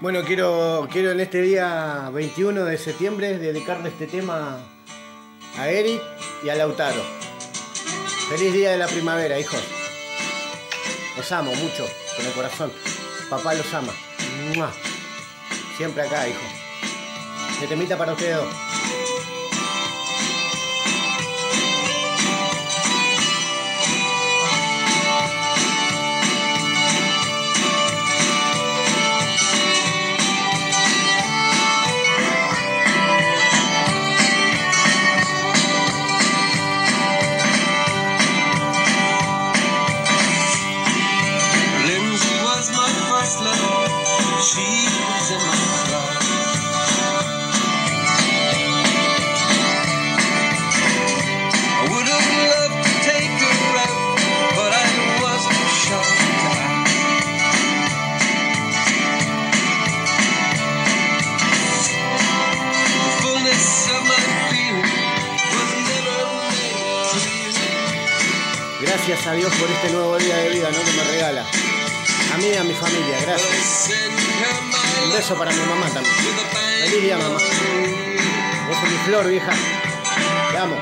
Bueno, quiero, quiero en este día 21 de septiembre dedicarle este tema a Eric y a Lautaro. Feliz día de la primavera, hijos. Los amo mucho, con el corazón. Papá los ama. Siempre acá, hijo. Este temita para ustedes dos. Gracias a Dios por este nuevo día de vida ¿no? que me regala. A mí y a mi familia, gracias. Un beso para mi mamá también. Feliz día, mamá. Vos sos mi flor, vieja. Te amo.